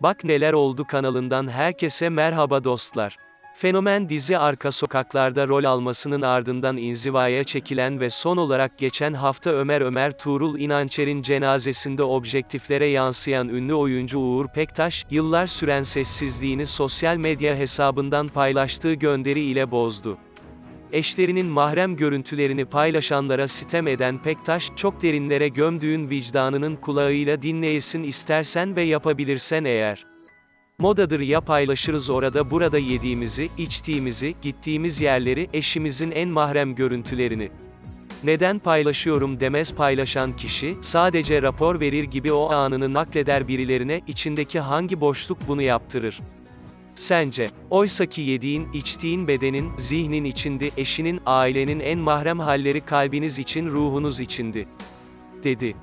Bak Neler Oldu kanalından herkese merhaba dostlar. Fenomen dizi Arka Sokaklar'da rol almasının ardından inzivaya çekilen ve son olarak geçen hafta Ömer Ömer Tuğrul İnançer'in cenazesinde objektiflere yansıyan ünlü oyuncu Uğur Pektaş, yıllar süren sessizliğini sosyal medya hesabından paylaştığı gönderi ile bozdu. Eşlerinin mahrem görüntülerini paylaşanlara sitem eden Pektaş, çok derinlere gömdüğün vicdanının kulağıyla dinleyesin istersen ve yapabilirsen eğer. Modadır ya paylaşırız orada burada yediğimizi, içtiğimizi, gittiğimiz yerleri, eşimizin en mahrem görüntülerini. Neden paylaşıyorum demez paylaşan kişi, sadece rapor verir gibi o anını nakleder birilerine, içindeki hangi boşluk bunu yaptırır? Sence, oysaki yediğin, içtiğin bedenin, zihnin içindi, eşinin, ailenin en mahrem halleri kalbiniz için ruhunuz içindi. Dedi.